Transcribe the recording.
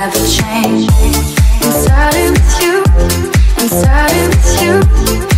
never change. I'm starting with you. I'm starting with you.